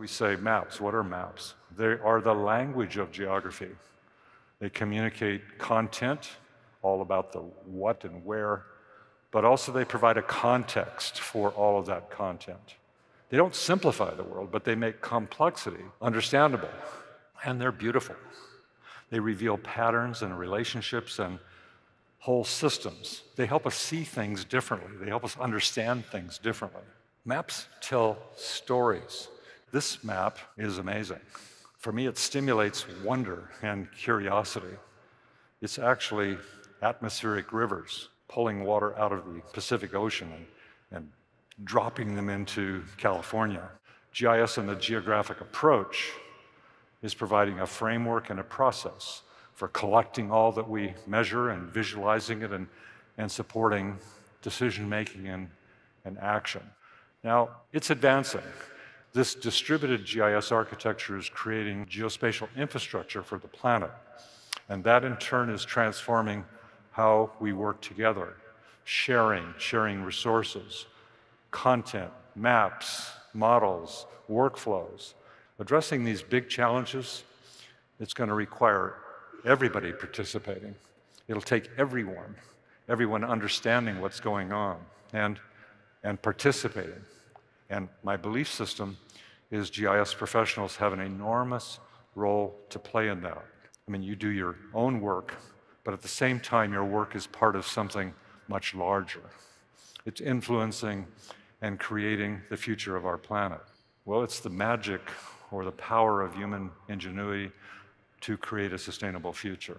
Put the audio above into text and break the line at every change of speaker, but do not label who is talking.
We say maps. What are maps? They are the language of geography. They communicate content, all about the what and where, but also they provide a context for all of that content. They don't simplify the world, but they make complexity understandable. And they're beautiful. They reveal patterns and relationships and whole systems. They help us see things differently, they help us understand things differently. Maps tell stories. This map is amazing. For me, it stimulates wonder and curiosity. It's actually atmospheric rivers pulling water out of the Pacific Ocean and, and dropping them into California. GIS and the geographic approach is providing a framework and a process for collecting all that we measure and visualizing it and, and supporting decision making and, and action. Now, it's advancing. This distributed GIS architecture is creating geospatial infrastructure for the planet. And that in turn is transforming how we work together, sharing, sharing resources, content, maps, models, workflows. Addressing these big challenges, it's going to require everybody participating. It'll take everyone, everyone understanding what's going on and, and participating. And my belief system is GIS professionals have an enormous role to play in that. I mean, you do your own work, but at the same time, your work is part of something much larger. It's influencing and creating the future of our planet. Well, it's the magic or the power of human ingenuity to create a sustainable future.